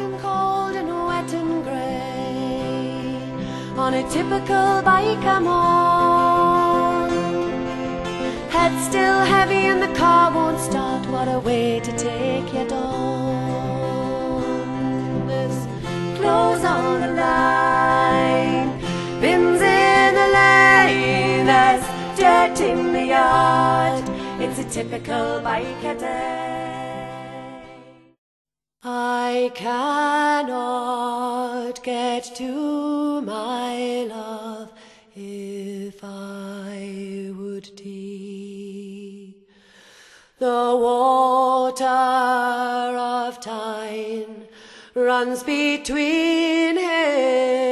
and cold and wet and grey on a typical bike I'm on. Head still heavy and the car won't start. What a way to take your dawn. There's clothes on the line, bins in the lane. There's dirt in the yard. It's a typical Byker day. I cannot get to my love if I would tea. The water of Tyne runs between him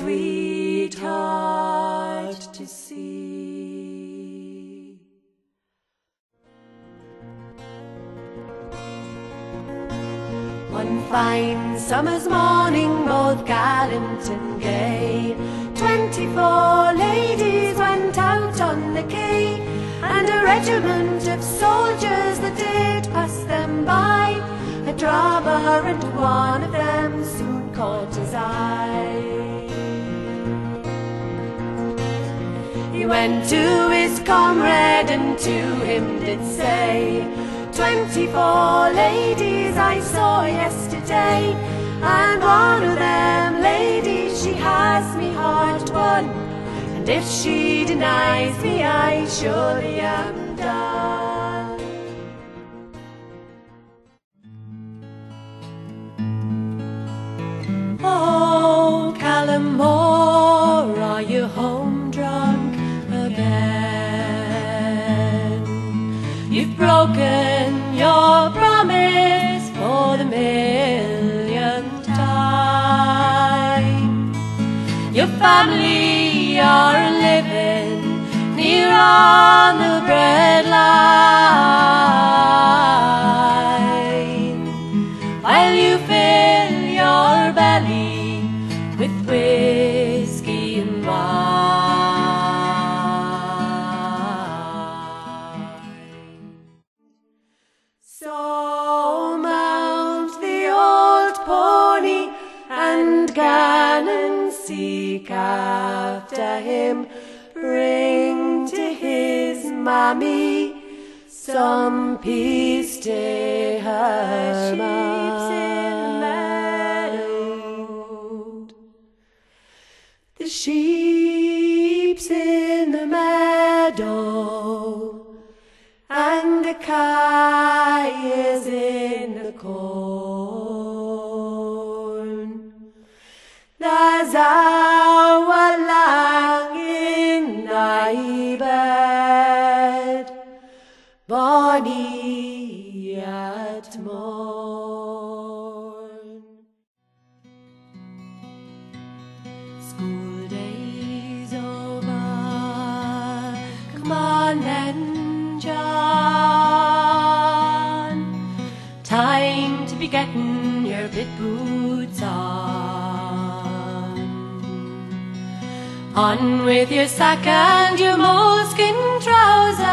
sweetheart to see. One fine summer's morning, both gallant and gay, twenty-four ladies went out on the quay, and a regiment of soldiers that did pass them by. A drummer and one Went to his comrade and to him did say, Twenty-four ladies I saw yesterday, and one of them ladies she has me heart won, and if she denies me I surely am done. Oh, Calum More, promise for the millionth time. Your family are living near on the bread seek after him. Bring to his mammy some peace to her mind. The sheep's in on then, John. Time to be getting your bit boots on. On with your sack and your moleskin trousers.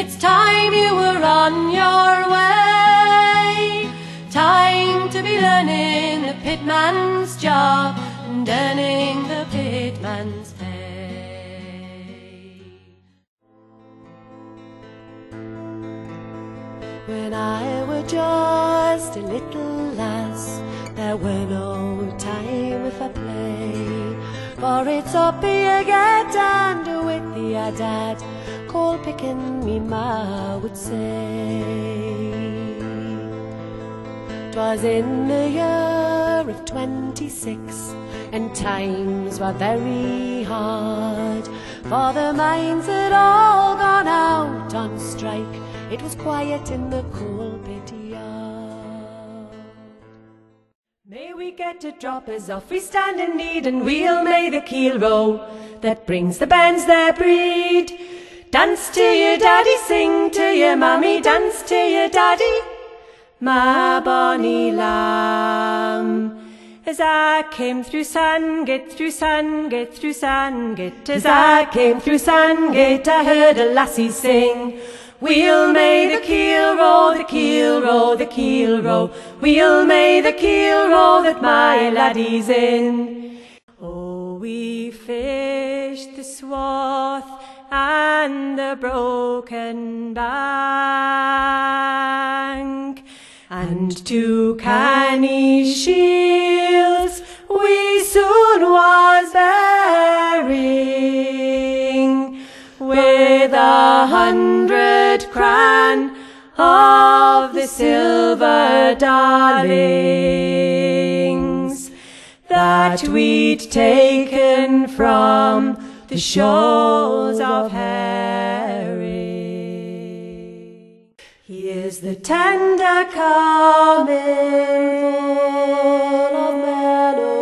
It's time you were on your way. Time to be learning the pitman's job and earning the When I were just a little lass, there were no time for play. For it's up you get and with the dad, coal picking me ma would say. 'Twas in the year of twenty-six, and times were very hard. For the mines at all was quiet in the cool yard. May we get a drop as off we stand in need, and we'll may the keel row that brings the bands their breed. Dance to your daddy, sing to your mammy, dance to your daddy, my bonny lamb. As I came through Sandgate, through Sandgate, through Sandgate, as I came through Sandgate, I heard a lassie sing. We'll the keel row, the keel row, the keel row. We'll may the keel row that my laddie's in. Oh, we fished the Swarth and the broken bank, and to canny shields we soon was bearing with a hundred silver darlings that we'd taken from the shoals of Herring. Here's the tender coming of mellowing.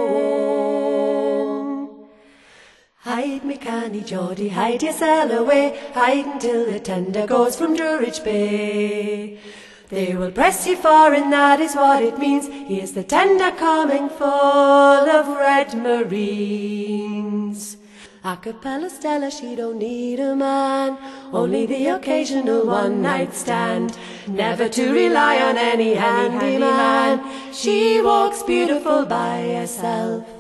Hide me canny Geordie, hide yourself away, hide until the tender goes from Druridge Bay. They will press you for, and that is what it means. Here's the tender coming full of red marines. Acappella Stella, she don't need a man, only the occasional one night stand. Never to rely on any handy man. She walks beautiful by herself.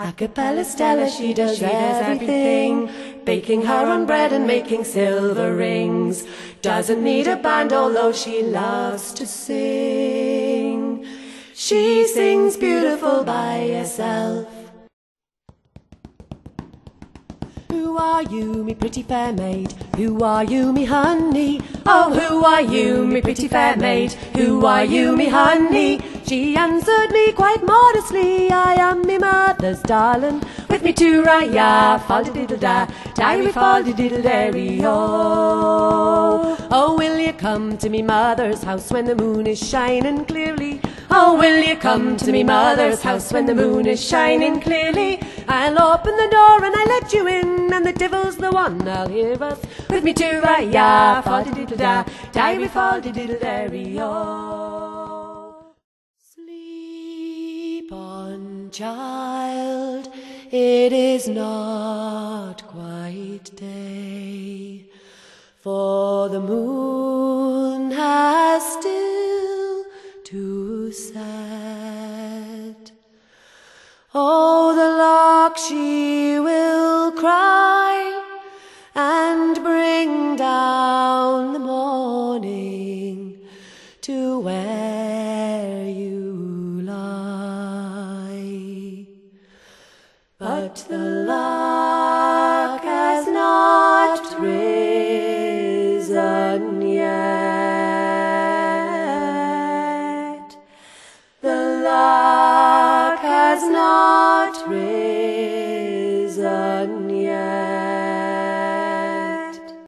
Acappella Stella, she does, she does everything, baking her own bread and making silver rings. Doesn't need a band, although she loves to sing. She sings beautiful by herself. Who are you, me pretty fair maid? Who are you, me honey? Oh, who are you, me pretty fair maid? Who are you, me honey? She answered me quite modestly, I am me mother's darling. With me to right, ya, fall de diddle da, diary fall de diddle dairy, oh. Oh, will you come to me mother's house when the moon is shining clearly? Oh, will you come to me mother's house when the moon is shining clearly? I'll open the door and I'll let you in, and the devil's the one I'll hear us. With me to right, ya, fall de diddle da, diary fall de diddle dairy, oh. Sleep on, child, it is not quite day, for the moon has still to set. Oh, the lark she will cry